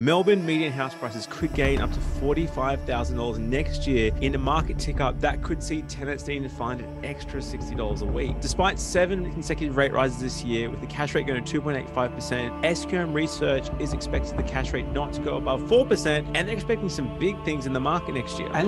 Melbourne median house prices could gain up to $45,000 next year in a market tick up that could see tenants needing to find an extra $60 a week. Despite seven consecutive rate rises this year, with the cash rate going to 2.85%, SQM research is expecting the cash rate not to go above 4%, and they're expecting some big things in the market next year.